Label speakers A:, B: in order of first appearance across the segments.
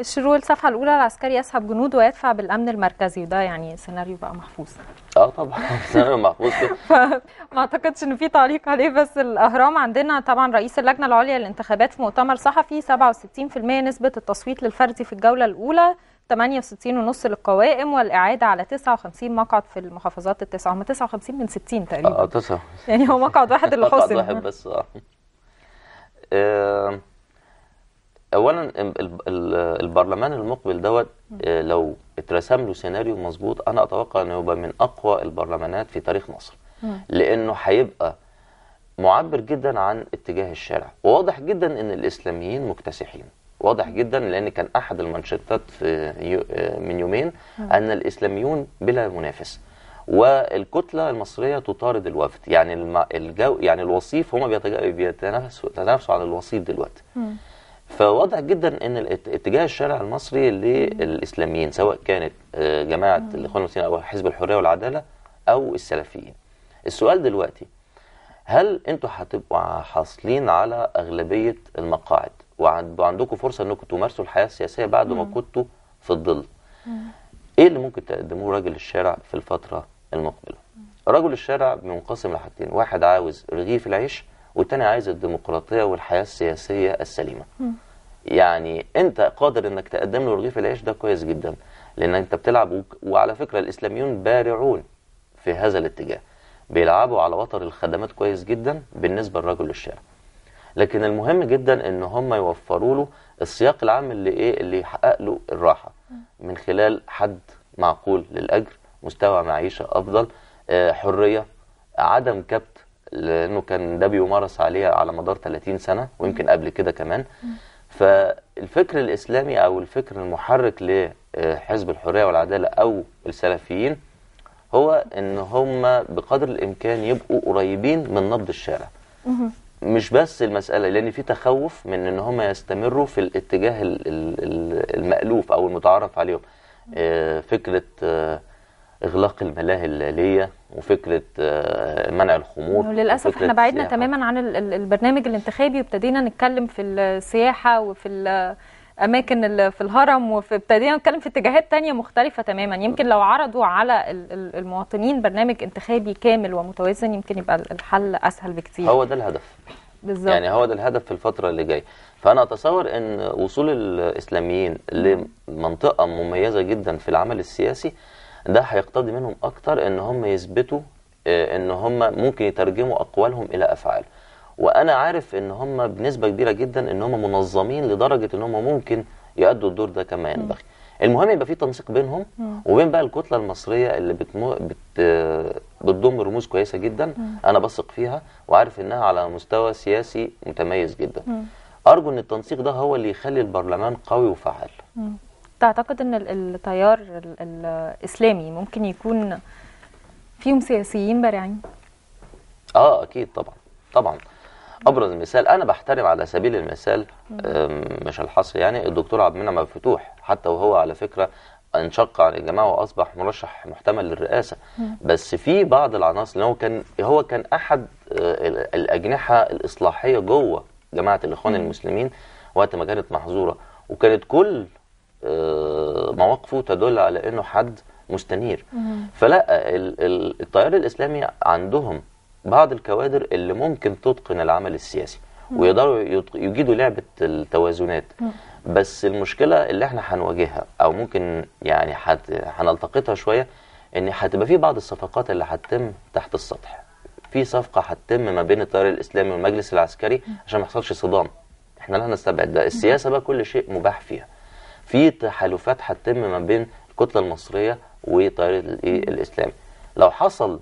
A: الشروق الصفحة الأولى العسكري يسحب جنود ويدفع بالأمن المركزي وده يعني سيناريو بقى محفوظ.
B: آه طبعا. سيناريو محفوظ. كده
A: فما أعتقدش إن في تعليق عليه بس الأهرام عندنا طبعا رئيس اللجنة العليا للانتخابات في مؤتمر صحفي 67% نسبة التصويت للفردي في الجولة الأولى 68 ونص للقوائم والإعادة على 59 مقعد في المحافظات التسعة. هم 59 من 60
B: آه
A: تقريبا
B: تسعة
A: يعني هو مقعد واحد اللي
B: مقعد
A: حسم
B: واحد بس آه. آه، اولا ال- ال- البرلمان المقبل دوت آه، لو اترسم له سيناريو مظبوط أنا أتوقع إنه يبقى من أقوى البرلمانات في تاريخ مصر. لأنه هيبقى معبر جدا عن اتجاه الشارع. وواضح جدا إن الإسلاميين مكتسحين. واضح جدا لأن كان أحد المانشيتات في آه، من يومين أن الإسلاميون بلا منافس. والكتلة المصرية تطارد الوفد. يعني. الجو يعني الوصيف هم بيتنافسوا بيتنافسوا على الوصيف دلوقتي. فواضح جدا إن اتجاه الشارع المصري للإسلاميين سواء كانت آه، جماعة الإخوان المسلمين أو حزب الحرية والعدالة أو السلفيين. السؤال دلوقتي هل أنتوا هتبقوا حاصلين على أغلبية المقاعد؟ وعند- وعندكم فرصة إنكم تمارسوا الحياة السياسية بعد ما كنتوا في الظل. إيه اللي ممكن تقدموه راجل الشارع في الفترة المقبلة؟ رجل الشارع منقسم لحاجتين واحد عاوز رغيف العيش والتاني عايز الديمقراطية والحياة السياسية السليمة. يعني أنت قادر إنك تقدم له رغيف العيش ده كويس جدا لأن أنت بتلعب وعلى فكرة الإسلاميون بارعون في هذا الاتجاه. بيلعبوا على وتر الخدمات كويس جدا بالنسبة لرجل الشارع لكن المهم جدا إن هم يوفروا له السياق العام اللي إيه اللي يحقق له الراحة. من خلال حد معقول للأجر مستوى معيشة أفضل آه، حرية عدم كبت لأنه كان ده بيمارس عليه على مدار 30 سنة ويمكن قبل كده كمان. فالفكر الإسلامي أو الفكر المحرك لحزب الحرية والعدالة أو السلفيين هو إن هم بقدر الإمكان يبقوا قريبين من نبض الشارع. مش بس المسألة لأن في تخوف من إن هم يستمروا في الاتجاه ال- ال- ال- المألوف أو المتعارف عليهم. آه، إغلاق الملاهي الليلية وفكرة آه، منع الخمور
A: وللاسف
B: وفكرة
A: إحنا بعدنا
B: السياحة.
A: تماما عن ال- ال- البرنامج الانتخابي وابتدينا نتكلم في السياحة وفي الأماكن اللي في الهرم وابتدينا نتكلم في اتجاهات تانية مختلفة تماما. يمكن لو عرضوا على ال- ال- المواطنين برنامج انتخابي كامل ومتوازن يمكن يبقى الحل أسهل بكتير.
B: هو ده الهدف.
A: بالظبط.
B: يعني هو ده الهدف في الفترة اللي جاية. فأنا أتصور أن وصول الإسلاميين لمنطقة مميزة جدا في العمل السياسي ده هيقتضي منهم أكتر أن هم يثبتوا آه، أن هم ممكن يترجموا أقوالهم إلى أفعال. وأنا عارف أن هم بنسبة كبيرة جدا أن هم منظمين لدرجة أن هم ممكن يأدوا الدور ده كما ينبغي المهم يبقى في تنسيق بينهم وبين بقى الكتلة المصرية اللي بتمو... بت... بتضم رموز كويسة جدا. أنا بثق فيها وعارف إنها على مستوى سياسي متميز جدا. أرجو إن التنسيق ده هو اللي يخلي البرلمان قوي وفعال.
A: تعتقد إن ال- التيار ال- الإسلامي ممكن يكون فيهم سياسيين بارعين؟
B: آه أكيد طبعا طبعا. أبرز مثال أنا بحترم على سبيل المثال مش الحصر يعني الدكتور عبد المنعم عبد الفتوح حتى وهو على فكرة انشق عن الجماعة وأصبح مرشح محتمل للرئاسة. بس في بعض العناصر لأنه هو كان هو كان أحد آه، ال- الأجنحة الإصلاحية جوه جماعة الإخوان المسلمين وقت ما كانت محظورة. وكانت كل مواقفه تدل على إنه حد مستنير. فلا ال- ال- التيار الإسلامي عندهم بعض الكوادر اللي ممكن تتقن العمل السياسي ويقدروا يجيدوا لعبة التوازنات. بس المشكلة اللي إحنا هنواجهها أو ممكن يعني هنلتقطها شوية إن هتبقى في بعض الصفقات اللي هتتم تحت السطح. في صفقة هتتم ما بين التيار الإسلامي والمجلس العسكري عشان ما يحصلش صدام. إحنا لا نستبعد ده. السياسة بقى كل شيء مباح فيها. في تحالفات هتتم ما بين الكتلة المصرية والتيار الإيه الإسلامي. لو حصل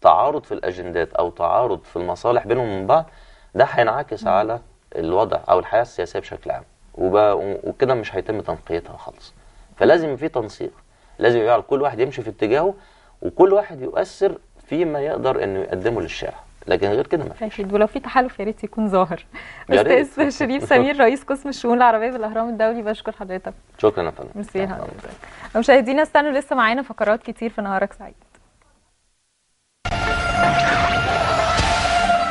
B: تعارض في الأجندات أو تعارض في المصالح بينهم من بعض ده هينعكس على الوضع أو الحياة السياسية بشكل عام. وكده مش هيتم تنقيتها خالص. فلازم في تنسيق. لازم يبقى كل واحد يمشي في اتجاهه وكل واحد يؤثر فيما يقدر إنه يقدمه للشارع. لكن غير كده ما فيش.
A: أكيد ولو في تحالف يا ريت يكون ظاهر. أستاذ شريف سمير رئيس قسم الشؤون العربية بالأهرام الدولي بشكر حضرتك.
B: شكرا يا فندم.
A: ميرسي يا حضرتك. مشاهدينا استنوا لسه معانا فقرات كتير في نهارك سعيد.